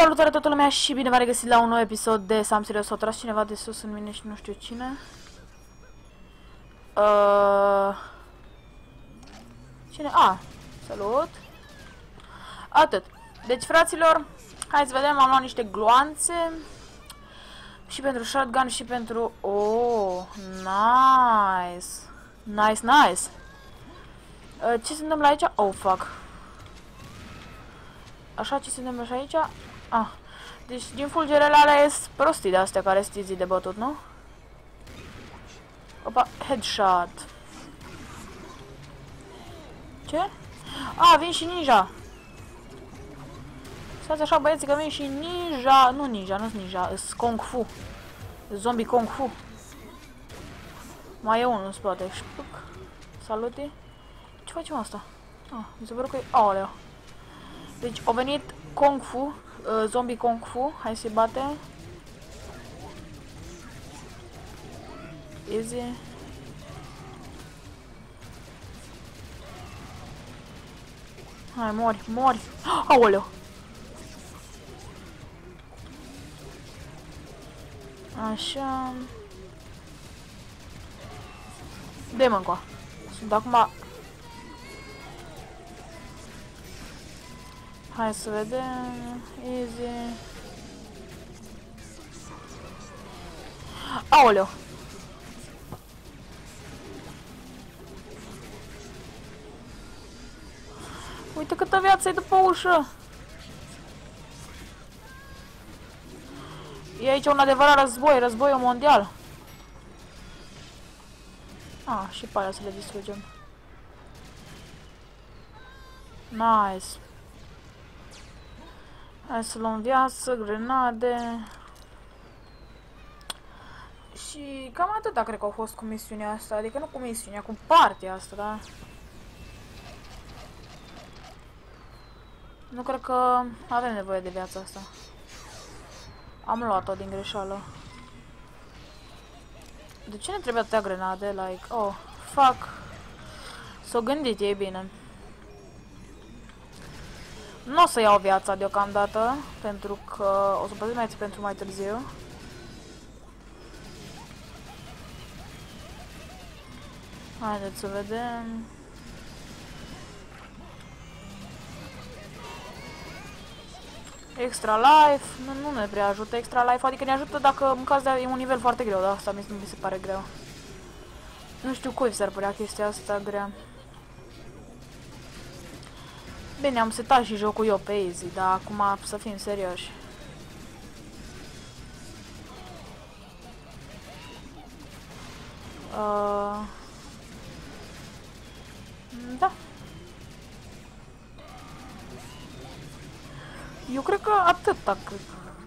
Salutare toată lumea și bine v-am regăsit la un nou episod de Sam Serios. S-a tras cineva de sus în mine și nu știu cine. Uh... Cine? A, ah, salut. Atât. Deci, fraților, hai să vedem, am luat niște gloanțe. Și pentru shotgun și pentru... Oh, nice. Nice, nice. Uh, ce se întâmplă aici? Oh, fuck. Așa, ce se întâmplă și aici? Ah. Deci din fulgerele alea ies prostii de astea care stiți de bătut, nu? Opa, headshot. Ce? A, vin și ninja. Stați așa băieți că vin și ninja. Nu ninja, nu ninja, sunt kung fu. Zombie kung fu. Mai e unul în spate. Salute. Ce facem asta? Ah, mi se pare că e... Aoleu. Deci au venit Kung Fu, uh, zombie Kung Fu, hai să-i bate. Easy. Hai, mori, mori. Aoleu! Așa. Dă-mă încoa. Sunt acum Hai să vedem. Easy. Aoleu! Uite câtă viață e după ușă! E aici un adevărat război, războiul mondial. Ah, și pe aia să le distrugem. Nice. Hai să luăm viață, grenade. Și cam atâta cred că au fost cu misiunea asta. Adică nu cu misiunea, cu partea asta, da? Nu cred că avem nevoie de viața asta. Am luat-o din greșeală. De ce ne trebuie atâtea grenade? Like, oh, fuck. S-o gândit ei bine. Nu o să iau viața deocamdată, pentru că o să păzim mai pentru mai târziu. Haideți să vedem. Extra life, nu, nu ne prea ajută extra life, adică ne ajută dacă în caz de e un nivel foarte greu, dar asta mi, mi se pare greu. Nu știu cui s-ar părea chestia asta grea. Bine, am setat și jocul eu pe easy, dar acum să fim serioși. Uh... Da. Eu cred că atâta,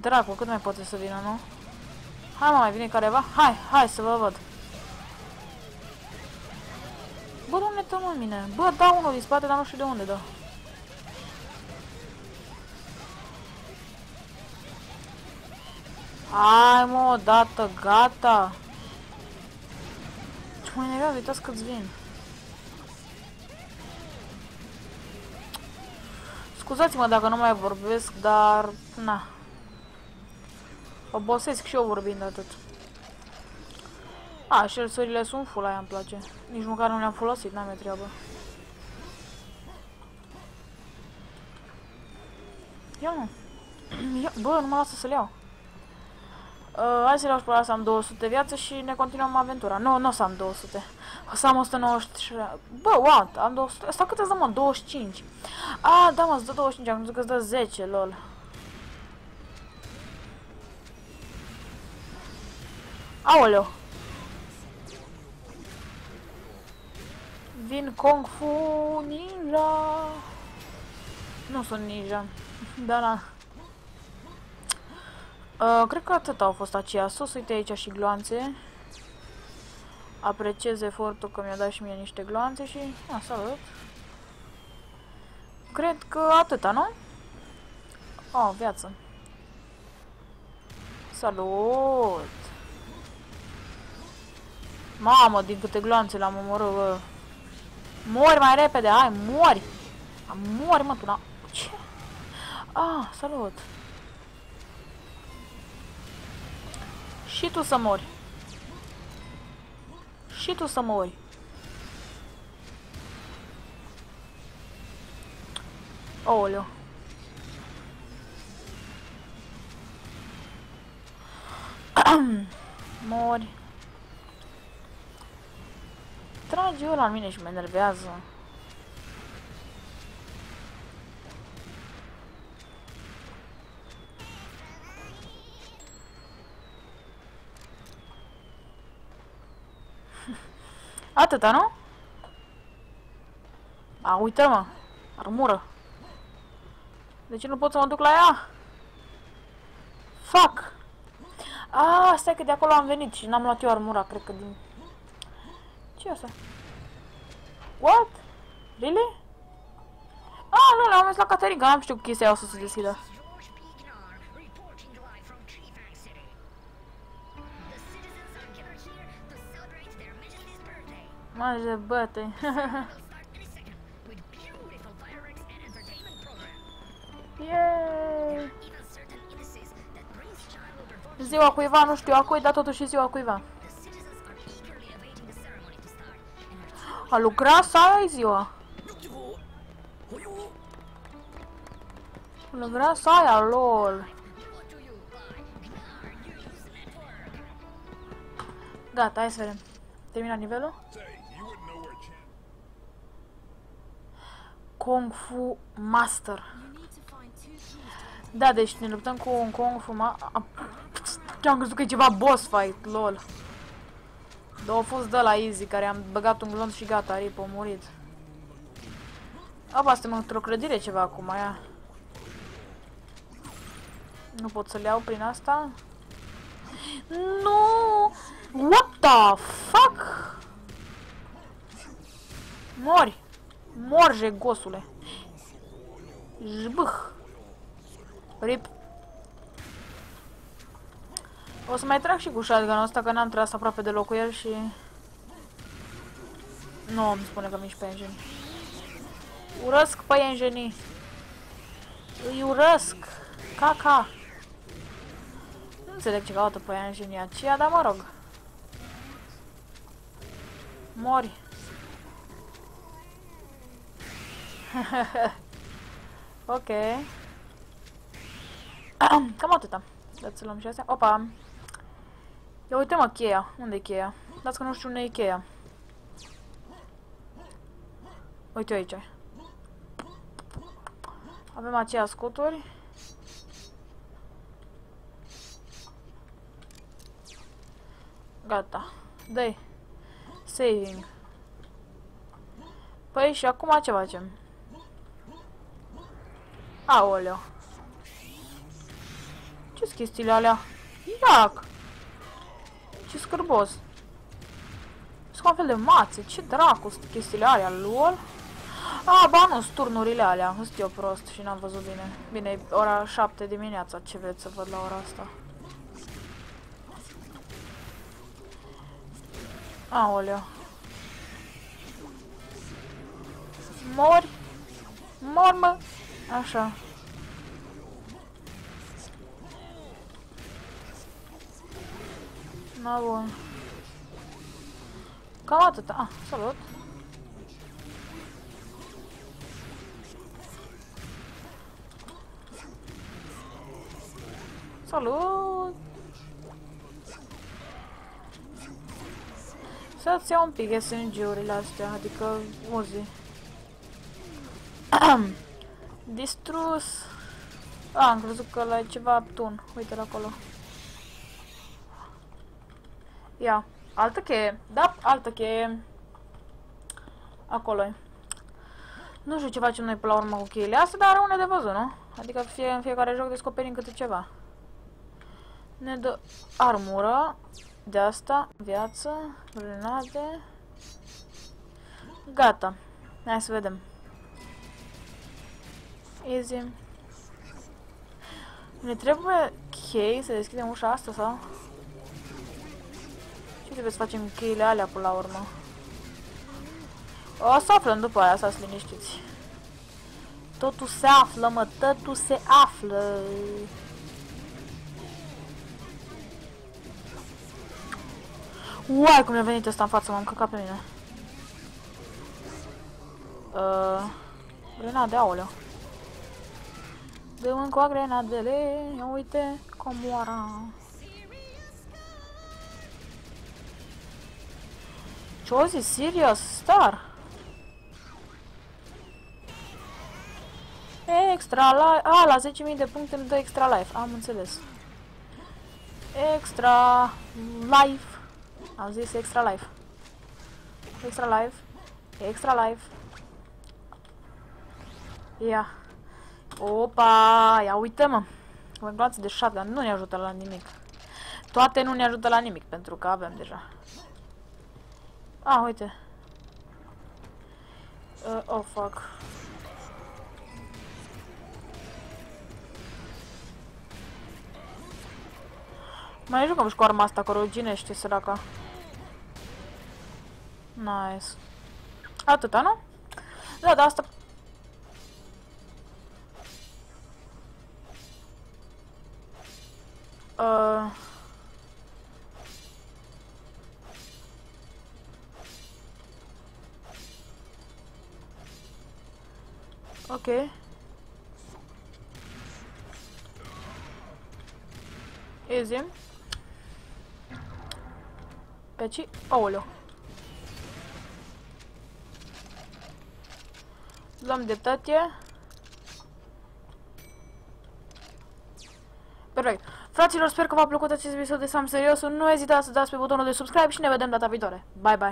Dracu, cât mai poate să vină, nu? Hai, mă, mai vine careva? Hai, hai să vă văd. Bă, domne, tămă mine. Bă, da unul din spate, dar nu știu de unde dă. Hai mă, odată, gata. Ce mai nervează, uitați câți vin. Scuzați-mă dacă nu mai vorbesc, dar... Na. Obosesc și eu vorbind atât. A, șersurile sunt full, aia îmi place. Nici măcar nu le-am folosit, n-am treabă. Ia nu. Ia, bă, nu mă lasă să le iau. Uh, hai să iau pe să am 200 viață și ne continuăm aventura. Nu, nu o să am 200. O să am 190. Bă, what? Am 200. Asta cât îți dă, mă? 25. Ah, da, mă, îți dă 25. Am crezut că îți dă 10, lol. Aoleu. Vin Kung Fu Ninja. Nu sunt ninja. Da, da. Uh, cred că atât au fost aceia sus. Uite aici și gloanțe. Apreciez efortul că mi-a dat și mie niște gloanțe și... A, salut. Cred că atâta, nu? Oh, viață. Salut! Mamă, din câte gloanțe l-am omorât, bă. Mori mai repede, hai, mori! Mori, mă, tu, na... Ce? Ah, salut! Și tu să mori. Și tu să mori. Oleo. Mori. Trage eu la mine și mă enervează. Atâta, nu? A, uite mă. Armură. De ce nu pot să mă duc la ea? Fuck! Ah, stai că de acolo am venit și n-am luat eu armura, cred că din... ce asta? What? Really? Ah, nu, l-am mers la Caterinca, n-am știut chestia aia o să se deschidă. Mă, de băte. Yay! Ziua cuiva, nu știu a cui, dar totuși ziua cuiva. A lucra sau ai ziua? A lucra sau aia, lol. Gata, hai să vedem. Terminat nivelul? Kung Fu Master. Da, deci ne luptăm cu un Kung Fu Master. Am crezut că e ceva boss fight, lol. Dar a fost de la easy, care am băgat un glonț și gata, rip, a murit. Aba, suntem într-o clădire ceva acum, aia. Nu pot să le iau prin asta? Nu! What the fuck? Mori! Morge, gosule! Jbâh! Rip! O să mai trag și cu shotgun-ul ăsta, că n-am tras aproape deloc cu el și... Nu îmi spune că mici păienjeni. Urăsc păienjenii. Îi urăsc. Caca. Nu înțeleg ce caută păienjenii aceia, dar mă rog. Mori. ok. Cam atâta. Dați să luăm și astea. Opa! Ia uite mă, cheia. Unde e cheia? Dați că nu știu unde e cheia. Uite aici. Avem aceia scoturi. Gata. dă Saving. Păi și acum ce facem? Aoleo. Ce-s chestiile alea? Iac! Ce scârbos. Sunt un fel de mațe. Ce dracu sunt chestiile alea, lol? A, ba nu, turnurile alea. Sunt eu prost și n-am văzut bine. Bine, e ora 7 dimineața. Ce vreți să văd la ora asta? Aoleu. Mori? Mor, mă! Așa. Na bun. Cam atâta. Ah, salut. Salut! Să-ți iau un pic SMG-urile astea, adică uzi. Distrus. Ah, am crezut că la ceva tun. Uite-l acolo. Ia, altă cheie. Da, altă cheie. acolo -i. Nu știu ce facem noi pe la urmă cu cheile astea, dar rămâne de văzut, nu? Adică fie, în fiecare joc descoperim câte ceva. Ne dă armură de asta, viață, grenade. Gata. Hai să vedem. Easy. Ne trebuie chei să deschidem ușa asta sau? Ce trebuie să facem cheile alea până la urmă? O să aflăm după aia, să liniștiți. Totul se află, mă, totul se află. Uai, cum mi-a venit ăsta în față, m-am căcat pe mine. Uh, grenade, aoleu. Dăm încă grenadele, ia uite cum moara. Ce-o zis? Serious? Star? Extra life. A, la 10.000 de puncte îmi dă extra life. Am înțeles. Extra life. Am zis extra life. Extra life. Extra life. Ia. Opa, ia uite mă. Venglanță de shotgun nu ne ajută la nimic. Toate nu ne ajută la nimic, pentru că avem deja. Ah, uite. Uh, oh, fuck. Mai jucăm și cu arma asta, că ruginește săraca. Nice. Atâta, nu? Da, da, asta... Uh... Ok. Easy. Peci... Aoleu. Luăm dreptate. Fraților, sper că v-a plăcut acest episod de Sam Serios. Nu ezitați să dați pe butonul de subscribe și ne vedem data viitoare. Bye, bye!